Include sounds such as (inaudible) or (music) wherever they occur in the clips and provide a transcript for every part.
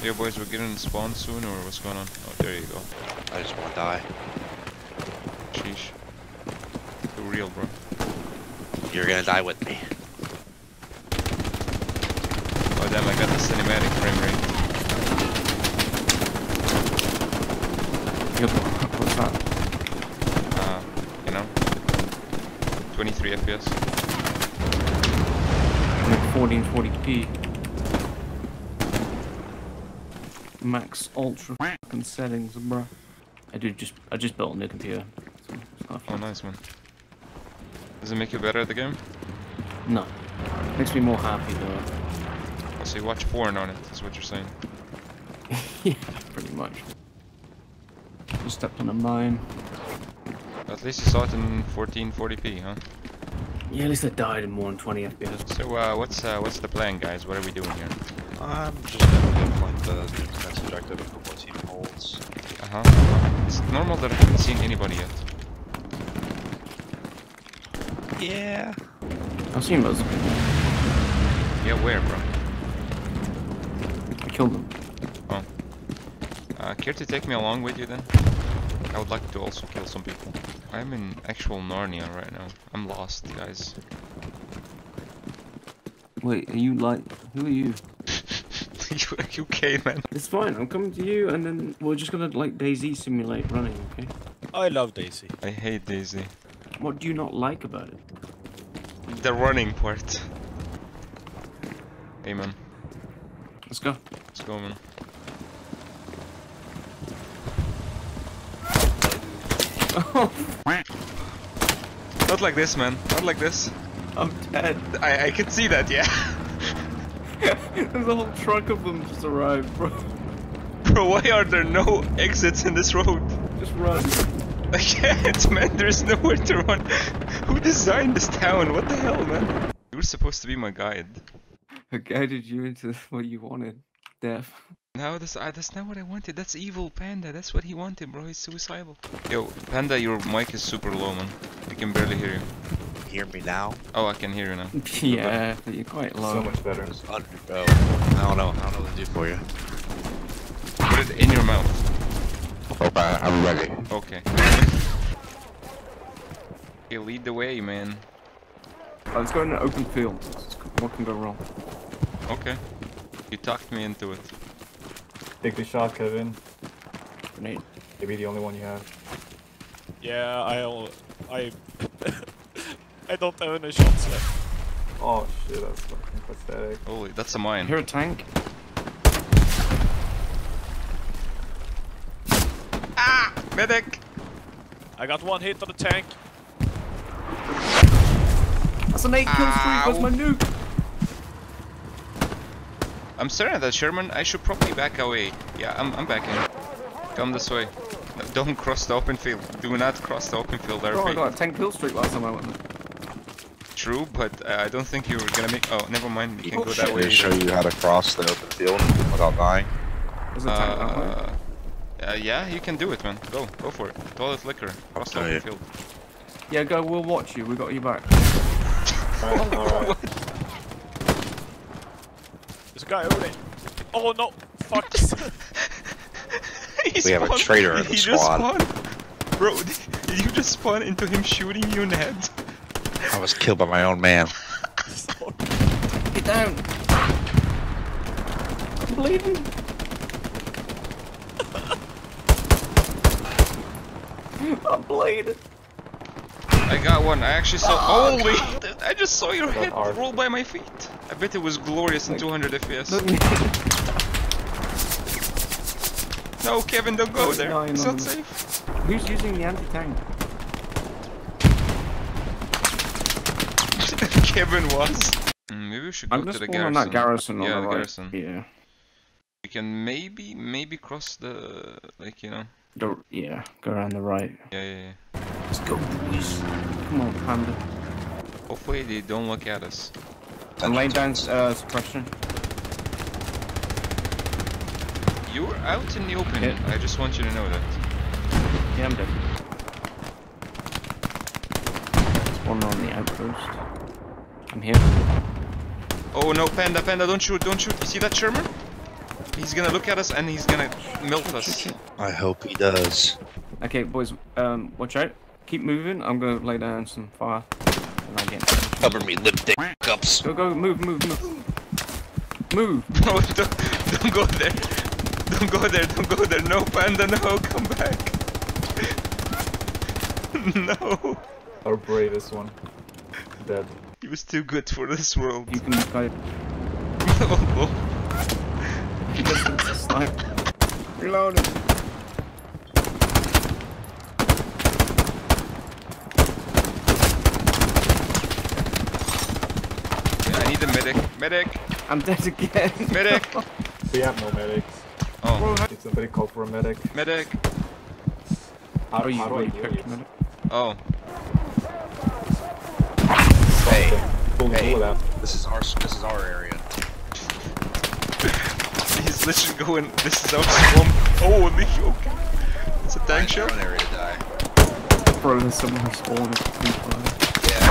Yeah, boys, we're getting spawned soon, or what's going on? Oh, there you go. I just want to die. Sheesh. Too real, bro. You're gonna die with me. Oh damn, I got the cinematic frame rate. Yep. (laughs) What's that? Uh, you know? 23 FPS. Like 1440p. Max ultra fucking settings, bro. I do just I just built a new computer. So Oh, nice, man. Does it make you better at the game? No. Makes me more happy though. Oh, so you watch porn on it, is what you're saying. (laughs) yeah, pretty much. Just stepped on a mine. At least you saw it in 1440p, huh? Yeah, at least I died in more than 20 FPS. So, uh, what's uh, what's the plan, guys? What are we doing here? I'm just gonna get like the new defense objective and football team holds. Uh-huh. uh-huh. It's normal that I haven't seen anybody yet. Yeah. I've seen those. Yeah, where, bro? I killed them. Oh. Uh, care to take me along with you then? I would like to also kill some people. I'm in actual Narnia right now. I'm lost, guys. Wait, are you like who are you? You, (laughs) are you okay, man? It's fine, I'm coming to you and then we're just gonna like DayZ simulate running, okay? I love DayZ. I hate DayZ. What do you not like about it? The running part. Hey, man. Let's go. Let's go, man. Oh, (laughs) Not like this, man. Not like this. I'm dead. I, I can see that, yeah. (laughs) (laughs) There's a whole truck of them just arrived, bro. Bro, why are there no exits in this road? Just run. I can't, man. There's nowhere to run. Who designed this town? What the hell, man? You were supposed to be my guide. I guided you into (laughs) what you wanted. Death. No, that's uh, that's not what I wanted. That's evil Panda. That's what he wanted, bro. He's suicidal. Yo, Panda, your mic is super low, man. I can barely hear you. Hear me now? Oh, I can hear you now. (laughs) yeah, but you're quite low. So much better. It's under. Oh, I don't know. I don't know what to do for you. Put it in your mouth. Oh, okay, I'm ready. Okay. You lead the way, man. Oh, let's go in an open field. What can go wrong? Okay. You talked me into it. Take the shot, Kevin. Grenade. Maybe the only one you have. Yeah, I'll... I I don't have any shots left. Oh shit, that's fucking pathetic. Holy, that's a mine. hear a tank. Ah! Medic! I got one hit on the tank. That's an 8 kill streak. Where's my nuke? I'm staring at that Sherman. I should probably back away. Yeah, I'm, I'm backing. Come this way. No, Don't cross the open field. Do not cross the open field. I Oh, I repeat. got a 10 kill streak last time I went there. True, but uh, I don't think you're gonna make. Oh, never mind. You can Oh, go shit. that way. They show you how to cross the open field without dying. There's a tank that way. Uh, uh, yeah, you can do it, man. Go, go for it. Toilet liquor. Cross the Oh, open yeah. field. Yeah, go, we'll watch you. We got you back. Alright, (laughs) alright. There's a guy over there. Oh no! Fuck! He (laughs) We have a spawned- traitor in the he just squad. spawned. Bro, did (laughs) you just spawn into him shooting you in the head? I was killed by my own man. Get down! I'm bleeding! (laughs) I'm bleeding! I got one. I actually saw. Oh, Holy! I just saw your head hard. roll by my feet. I bet it was glorious in 200 FPS. No, Kevin, don't go Oh, there. no, it's no, not no. safe. Who's using the anti-tank? Kevin was. Mm, maybe we should go I'm to the spawn on garrison. that garrison on yeah, the the right. garrison. Yeah. We can maybe, maybe cross the, like you know. The, yeah, go around the right. Yeah, yeah, yeah. Let's go, boys. Come on, Panda. Hopefully they don't look at us. I'm laying down uh, suppression. You're out in the open. Yeah. I just want you to know that. Yeah, I'm dead. One on the outpost. I'm here. Oh no, Panda, Panda, don't shoot, don't shoot. You see that Sherman? He's gonna look at us and he's gonna melt us. I hope he does. Okay, boys, um, watch out. Keep moving. I'm gonna lay down some fire. And I'll get. Cover me, lip dick cups. Go, go, move, move, move. Move. (laughs) Bro, don't, don't go there. Don't go there, don't go there. No, Panda, no, come back. (laughs) no. Our bravest one. Dead. He was too good for this world. You can go. oh, Snipe. Reloading. I need a medic. Medic! I'm dead again. Medic! (laughs) We have no medics. Oh, Did somebody call for a medic? medic! How, Oh, you how do I already you? a minute. Oh, Hey, Full Hey. full of this is our this is our area. (laughs) he's literally going. This is our swamp. Oh, Holy, okay. It's a tank Find your shot. own area to die. Bro, there's someone spawning. Yeah.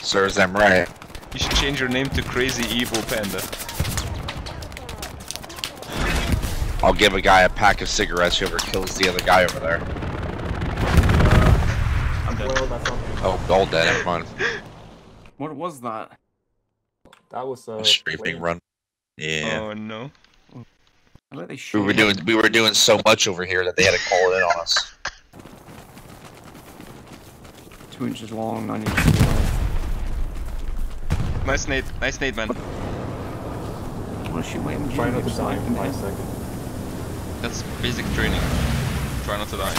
Serves them right. You should change your name to Crazy Evil Panda. I'll give a guy a pack of cigarettes whoever kills the other guy over there. I'm dead. Well, that's not. Oh, all dead. Never mind. (laughs) What was that? That was uh, a A streaming run. Yeah. Oh no. I they We were doing we were doing so much over here that they had to call it in on us. (laughs) two inches long, nine inches wide. Nice nade, nice nade, man. Wanna shoot my MG? Try not to Just die in in five seconds. That's basic training. Try not to die.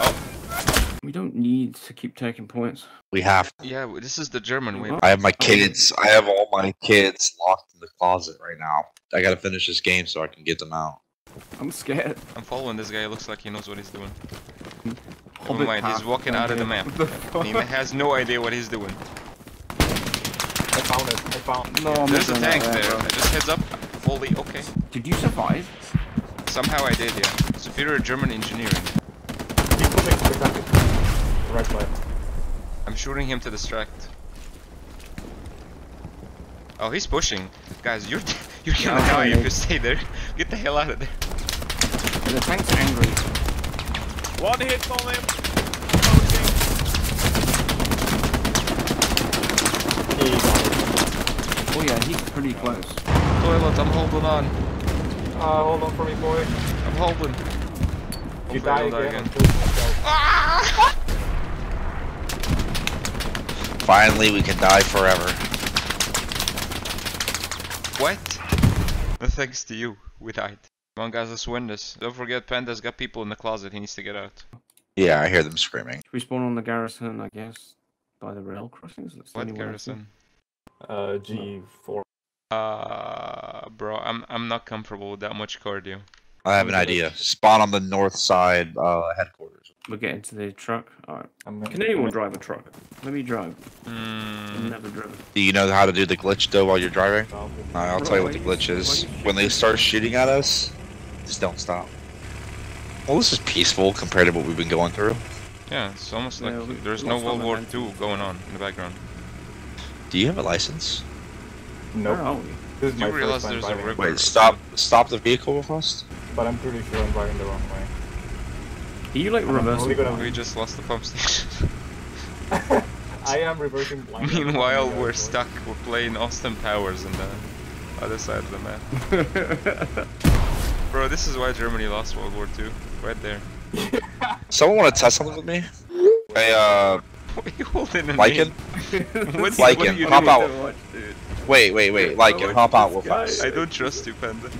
Oh. We don't need to keep taking points. We have. Yeah, this is the German way. I have my kids. I have all my kids locked in the closet right now. I gotta finish this game so I can get them out. I'm scared. I'm following this guy. Looks like he knows what he's doing. Hobbit mind, he's walking out of the map. The? He has no idea what he's doing. I found it. I found. No, I'm There's a tank that, there. bro. Just heads up. Fully okay. Did you survive? Somehow I did, yeah. Superior German engineering. Keep moving. Protect it. Right side. I'm shooting him to distract. Oh, he's pushing. Guys, you're (laughs) you're gonna Yeah, die if you stay there. Get the hell out of there. The tank's angry. One hit on him. He got it. Oh yeah, he's pretty close. Oh, Toilet, I'm holding on. Ah, hold on for me, boy. I'm holding. If you Hopefully die I again, die I'm. (laughs) Finally, we can die forever. What? No thanks to you, we died. Come on guys, let's win this. Don't forget Panda's got people in the closet, he needs to get out. Yeah, I hear them screaming. Should we spawn on the garrison, I guess, by the rail crossings? That's the What only way I see. garrison? Uh, G4. Uh, bro, I'm I'm not comfortable with that much cardio. I have an idea. Spawn on the north side uh, headquarters. We'll get into the truck. Alright. I'm gonna Can anyone drive a truck? Let me drive. I've Mm, never driven. Do you know how to do the glitch though while you're driving? stop it. Alright, I'll tell you what the glitch is. When they start shooting at us, just don't stop. Well, this is peaceful compared to what we've been going through. yeah, it's almost like we there's no World War. II going on in the background. Do you have a license? Nope. Where are we? This is Do my you realize first time there's a driving, river? Wait, stop! Stop the vehicle first. but I'm pretty sure I'm driving the wrong way. Are you like reversing? only gonna- We just lost the pump (laughs) station. I am reversing blindly. (laughs) Meanwhile, we're stuck. We're playing Austin Powers in the other side of the map. (laughs) Bro, this is why Germany lost World War II. Right there. Someone want to test something with me? Hey, uh, What are you holding in Lycan? What, Lycan, what are you hop doing? out. Wait, wait, wait, Lycan, hop out real fast. I don't trust you, Panda.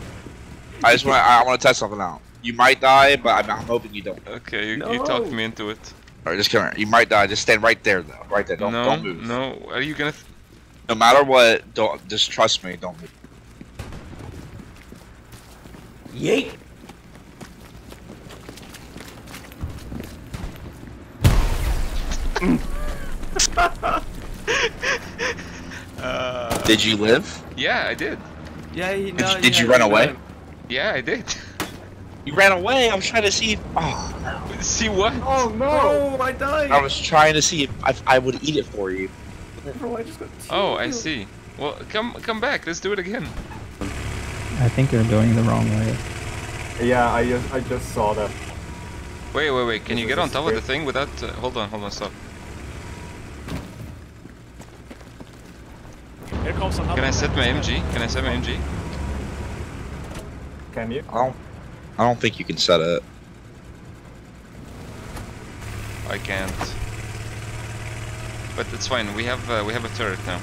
I just want, I want to test something out. You might die, but I'm, I'm hoping you don't. Okay, you, you talked me into it. Alright, just come here. You might die. Just stand right there, though. Right there. Don't, no, don't move. no. Are you gonna? No matter what, don't. Just trust me. Don't move. Yeet! (laughs) (laughs) uh, Did you live? yeah, I did. Yeah, you Did know, you- did yeah, you run know. away? Yeah, I did. (laughs) You ran away. I was trying to see. Oh, See what? Oh no! Oh, I died! I was trying to see if I, I would eat it for you. Bro, I just got Oh, I see. Well, come come back. Let's do it again. I think you're doing the wrong way. Yeah, I just I just saw that. Wait, wait, wait. Can This you get on top of the thing without? Uh, hold on, hold on, stop. Here comes another. Can I set my. MG? Can I set my MG? Can you? I don't. I don't think you can set it. I can't. But it's fine. We have uh, we have a turret now.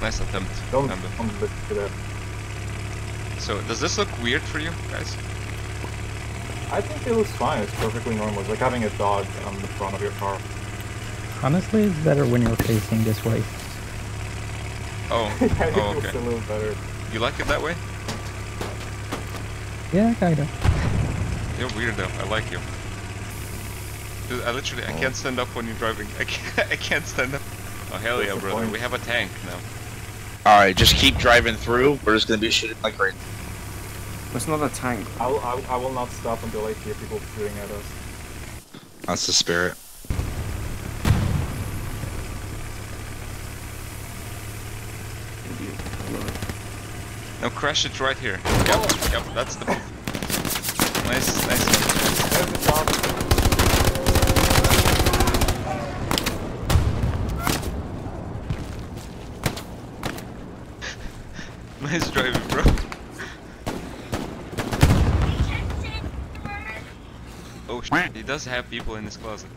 Nice attempt. Don't don't look to that. So does this look weird for you guys? I think it looks fine. It's perfectly normal. It's like having a dog on the front of your car. Honestly, it's better when you're facing this way. Oh, (laughs) yeah, oh okay. a little better. You like it that way? Yeah, kinda. You're weird though. I like you. Dude, I literally I oh. can't stand up when you're driving. (laughs) I can't, I can't stand up. Oh hell What's yeah, the brother. point? We have a tank now. All right, just keep driving through. We're just gonna be shooting like crazy. It's not a tank. I will, I, will- I will not stop until I hear people shooting at us. That's the spirit. Idiot. I love it. Now crash it right here. Yep, yep. That's the move. (laughs) Nice, nice. There's. (laughs) Nice driving, bro. Oh shit, he does have people in his closet.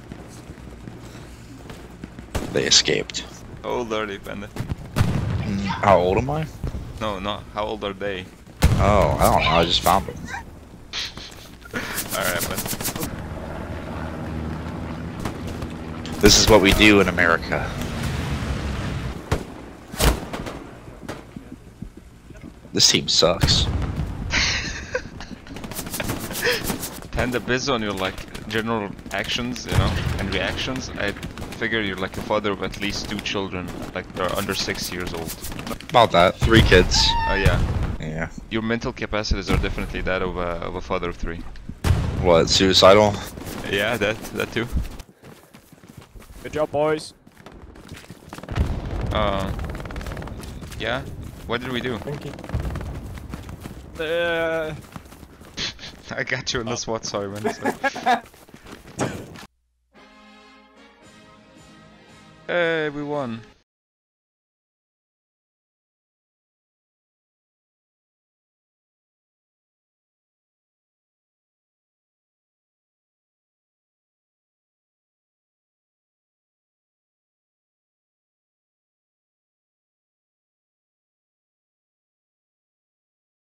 They escaped. Oh old are Panda? Mm, How old am I? No, no, how old are they? Oh, I don't know. I just found them. (laughs) Alright. This is what we do in America. This team sucks. (laughs) Panda, based on your like general actions, you know, and reactions, I figure you're like a father of at least two children, like they're under six years old. About that. Three kids. Oh yeah, Yeah. your mental capacities are definitely that of a of a father of three. What? Suicidal? Yeah, that that too. Good job, boys. Uh, yeah. What did we do? Thank you. Uh, (laughs) I got you on the spot, sorry man. (laughs) Sorry. Hey, we won.